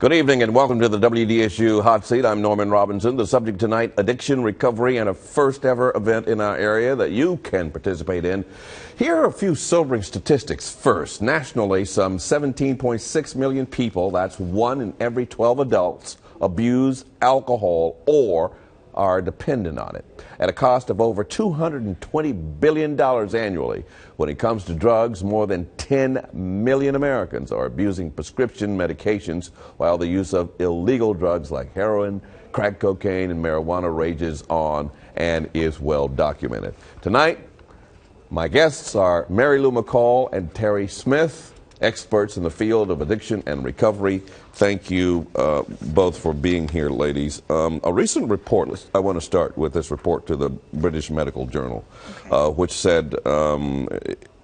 Good evening and welcome to the WDSU Hot Seat. I'm Norman Robinson. The subject tonight, addiction recovery and a first ever event in our area that you can participate in. Here are a few sobering statistics. First, nationally, some 17.6 million people, that's one in every 12 adults, abuse alcohol or are dependent on it at a cost of over $220 billion annually. When it comes to drugs, more than 10 million Americans are abusing prescription medications while the use of illegal drugs like heroin, crack cocaine, and marijuana rages on and is well documented. Tonight, my guests are Mary Lou McCall and Terry Smith experts in the field of addiction and recovery. Thank you uh, both for being here, ladies. Um, a recent report, I want to start with this report to the British Medical Journal, okay. uh, which said, um,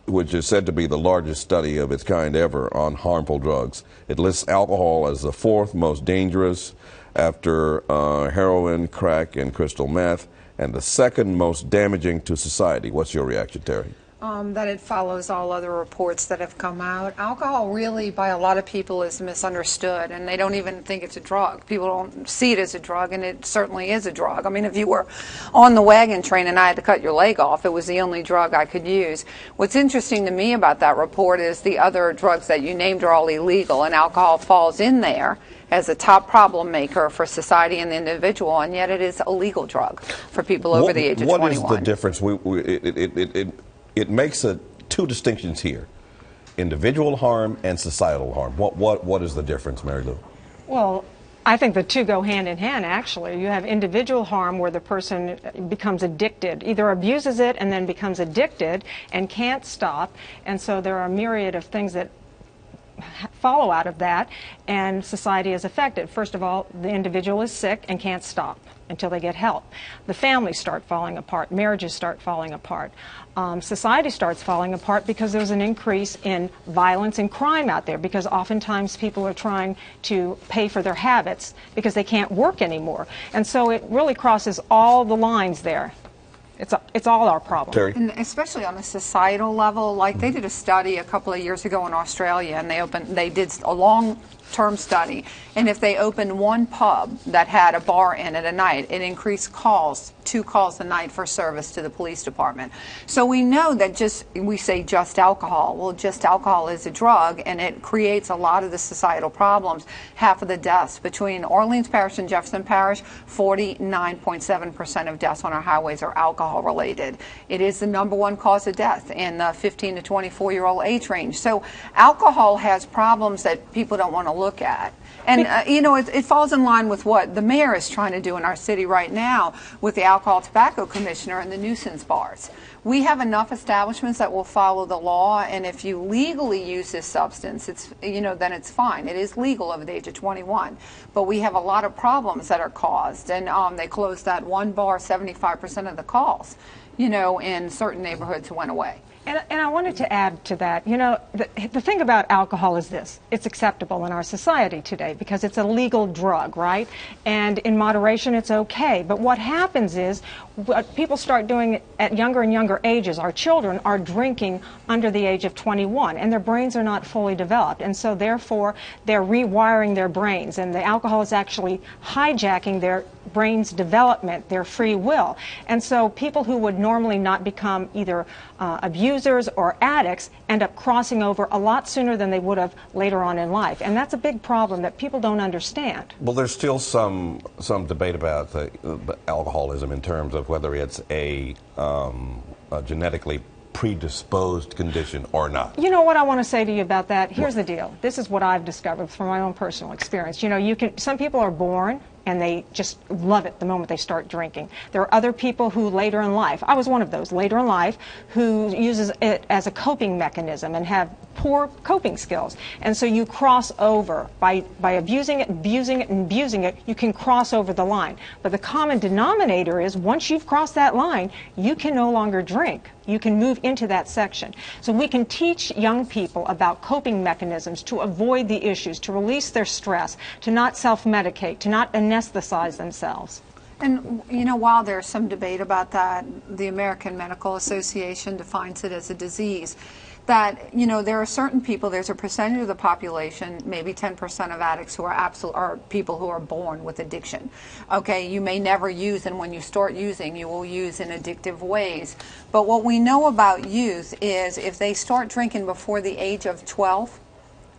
which is said to be the largest study of its kind ever on harmful drugs. It lists alcohol as the fourth most dangerous after uh, heroin, crack, and crystal meth, and the second most damaging to society. What's your reaction, Terry? Um, that it follows all other reports that have come out. Alcohol really, by a lot of people, is misunderstood, and they don't even think it's a drug. People don't see it as a drug, and it certainly is a drug. I mean, if you were on the wagon train and I had to cut your leg off, it was the only drug I could use. What's interesting to me about that report is the other drugs that you named are all illegal, and alcohol falls in there as a top problem maker for society and the individual, and yet it is a legal drug for people over what, the age of what 21. What is the difference? We, we, it, it, it, it makes a, two distinctions here individual harm and societal harm. What, what, what is the difference, Mary Lou? Well, I think the two go hand in hand, actually. You have individual harm where the person becomes addicted, either abuses it and then becomes addicted and can't stop. And so there are a myriad of things that follow out of that, and society is affected. First of all, the individual is sick and can't stop until they get help. The families start falling apart, marriages start falling apart. Um, society starts falling apart because there's an increase in violence and crime out there because oftentimes people are trying to pay for their habits because they can't work anymore. And so it really crosses all the lines there. It's, a, it's all our problem. Terry? And especially on a societal level, like they did a study a couple of years ago in Australia, and they opened, they did a long term study. And if they opened one pub that had a bar in it a night, it increased calls, two calls a night for service to the police department. So we know that just, we say just alcohol. Well, just alcohol is a drug and it creates a lot of the societal problems. Half of the deaths between Orleans Parish and Jefferson Parish, 49.7% of deaths on our highways are alcohol related. It is the number one cause of death in the 15 to 24 year old age range. So alcohol has problems that people don't want to look at. And, uh, you know, it, it, falls in line with what the mayor is trying to do in our city right now with the alcohol tobacco commissioner and the nuisance bars. We have enough establishments that will follow the law, and if you legally use this substance, it's, you know, then it's fine. It is legal over the age of 21. But we have a lot of problems that are caused, and um, they closed that one bar, 75% of the calls, you know, in certain neighborhoods went away. And, and, I wanted to add to that, you know, the, the thing about alcohol is this it's acceptable in our society today because it's a legal drug, right? And in moderation, it's okay. But what happens is what people start doing at younger and younger ages, our children are drinking under the age of 21, and their brains are not fully developed. And so, therefore, they're rewiring their brains, and the alcohol is actually hijacking their brain's development, their free will. And so, people who would normally not become either uh, abusers or addicts end up crossing over a lot sooner than they would have later on in life. And that's a big problem that people don't understand. Well, there's still some, some debate about the, uh, alcoholism in terms of whether it's a, um, a genetically predisposed condition or not. You know what I want to say to you about that? Here's the deal. This is what I've discovered from my own personal experience. You know, you can some people are born and they just love it the moment they start drinking. There are other people who later in life, I was one of those later in life, who uses it as a coping mechanism and have poor coping skills. And so you cross over by, by abusing it, abusing it, and abusing it, you can cross over the line. But the common denominator is once you've crossed that line, you can no longer drink. You can move into that section. So we can teach young people about coping mechanisms to avoid the issues, to release their stress, to not self-medicate, to not anesthetize themselves. And, you know, while there's some debate about that, the American Medical Association defines it as a disease. That you know there are certain people. There's a percentage of the population, maybe 10% of addicts, who are absolute are people who are born with addiction. Okay, you may never use, and when you start using, you will use in addictive ways. But what we know about youth is if they start drinking before the age of 12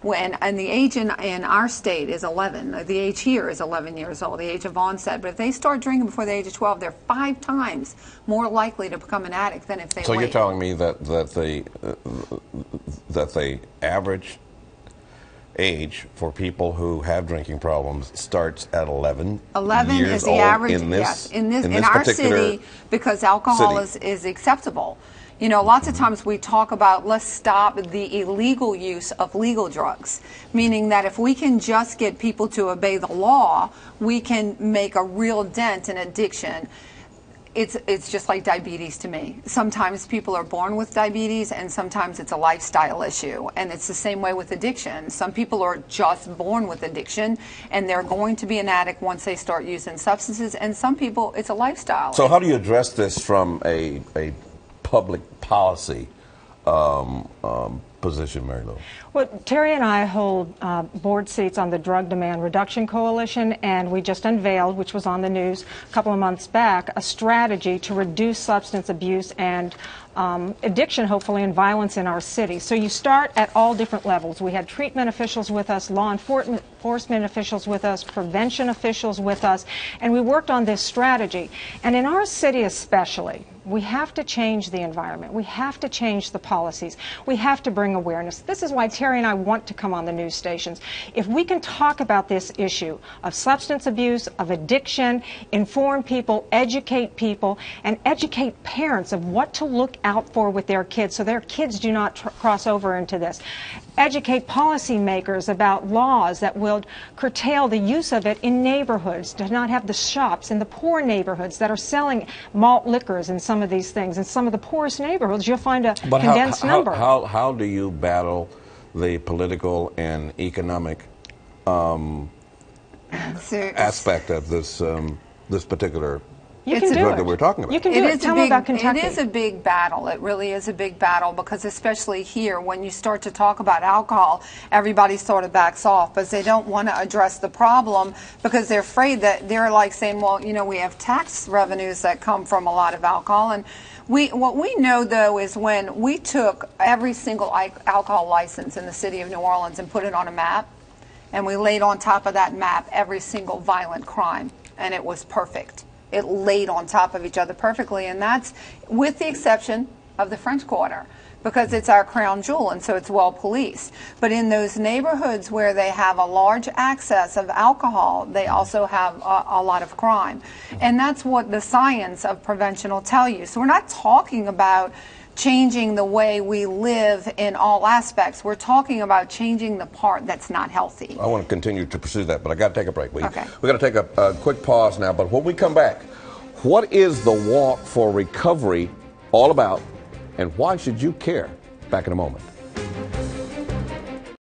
when and the age in, in our state is 11 the age here is 11 years old the age of onset but if they start drinking before the age of 12 they're five times more likely to become an addict than if they so wait. you're telling me that that the uh, that the average age for people who have drinking problems starts at 11 11 years is the average in this yes in this in, this our city because alcohol city. is, is acceptable you know, lots of times we talk about let's stop the illegal use of legal drugs, meaning that if we can just get people to obey the law, we can make a real dent in addiction. It's, it's just like diabetes to me. Sometimes people are born with diabetes, and sometimes it's a lifestyle issue. And it's the same way with addiction. Some people are just born with addiction, and they're going to be an addict once they start using substances. And some people, it's a lifestyle. So, how do you address this from a, a public policy um, um, position, Mary Lou? Well, Terry and I hold uh, board seats on the Drug Demand Reduction Coalition, and we just unveiled, which was on the news a couple of months back, a strategy to reduce substance abuse and um, addiction, hopefully, and violence in our city. So you start at all different levels. We had treatment officials with us, law enforcement officials with us, prevention officials with us, and we worked on this strategy. And in our city especially, we have to change the environment. We have to change the policies. We have to bring awareness. This is why Terry and I want to come on the news stations. If we can talk about this issue of substance abuse, of addiction, inform people, educate people, and educate parents of what to look out for with their kids so their kids do not cross over into this. Educate policymakers about laws that will curtail the use of it in neighborhoods, to not have the shops in the poor neighborhoods that are selling malt liquors and some of these things. In some of the poorest neighborhoods, you'll find a but condensed how, number. How, how, how, do you battle the political and economic um, aspect of this, um, this particular you it's can do it. that we're talking about. You can do is it. Tell big, me about Kentucky. It is a big battle. It really is a big battle because especially here, when you start to talk about alcohol, everybody sort of backs off because they don't want to address the problem because they're afraid that they're like saying, well, you know, we have tax revenues that come from a lot of alcohol and we, what we know though is when we took every single alcohol license in the city of New Orleans and put it on a map, and we laid on top of that map every single violent crime, and it was perfect it laid on top of each other perfectly. And that's with the exception of the French Quarter because it's our crown jewel and so it's well policed. But in those neighborhoods where they have a large access of alcohol, they also have a, a, lot of crime. And that's what the science of prevention will tell you. So we're not talking about changing the way we live in all aspects. We're talking about changing the part that's not healthy. I want to continue to pursue that, but I got to take a break. We, okay. we got to take a, a quick pause now, but when we come back, what is the walk for recovery all about, and why should you care? Back in a moment.